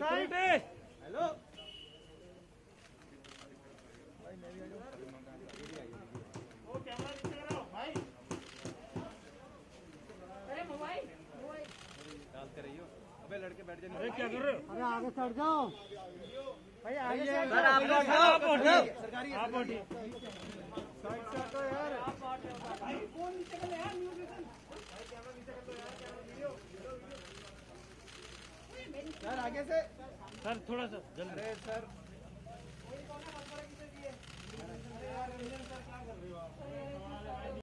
Side hello वो camera नीचे कराओ भाई अरे मोबाइल डालते रहियो अबे लड़के बैठ जाए अरे क्या कर रहे हो अरे आगे चढ़ जाओ भाई आगे सर, आप सरकारी आप सर आगे से। सर थोड़ा सा जल्दी। सर।